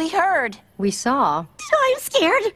We heard. We saw. I'm scared.